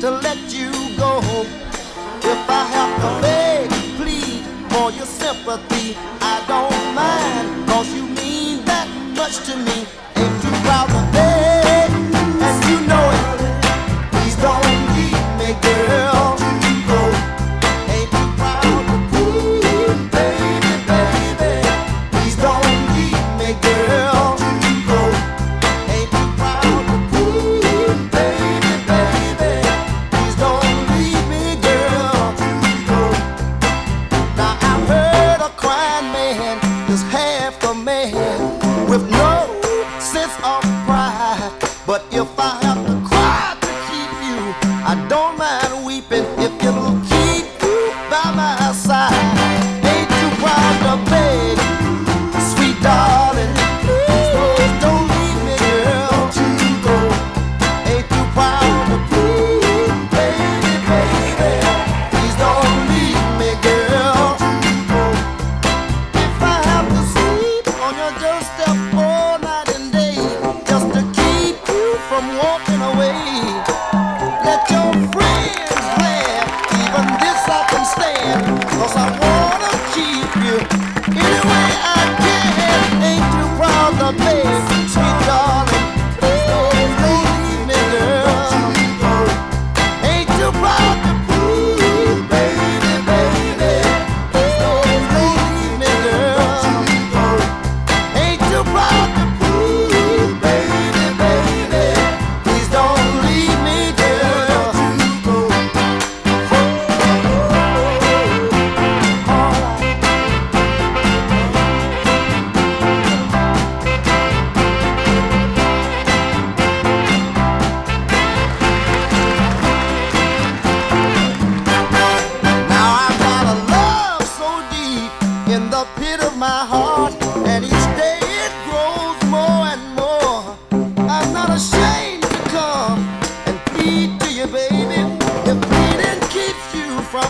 to let you go. If I have to beg, plead for your sympathy, I don't mind, cause you mean that much to me. with no sense of pride. But if I Hey. pit of my heart, and each day it grows more and more. I'm not ashamed to come and feed to you, baby. If feeding keeps you from